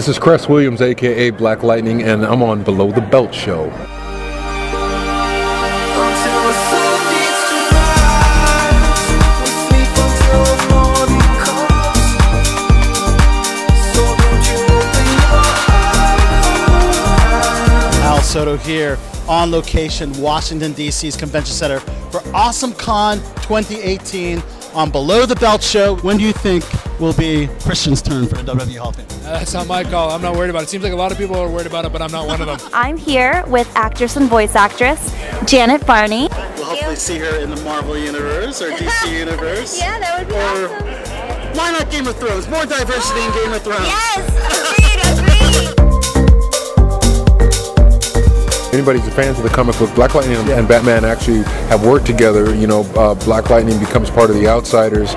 This is Cress Williams, aka Black Lightning, and I'm on Below the Belt Show. Al Soto here on location, Washington, D.C.'s Convention Center for Awesome Con 2018 on Below the Belt Show. When do you think will be Christian's turn for a WWE Hall of Fame? Uh, that's not my call. I'm not worried about it. Seems like a lot of people are worried about it, but I'm not one of them. I'm here with actress and voice actress Janet Varney. We'll hopefully see her in the Marvel Universe or DC Universe. Yeah, that would be Or awesome. why not Game of Thrones? More diversity in Game of Thrones. Yes, Anybody's a fan of the comic book, Black Lightning and Batman actually have worked together. You know, uh, Black Lightning becomes part of the Outsiders.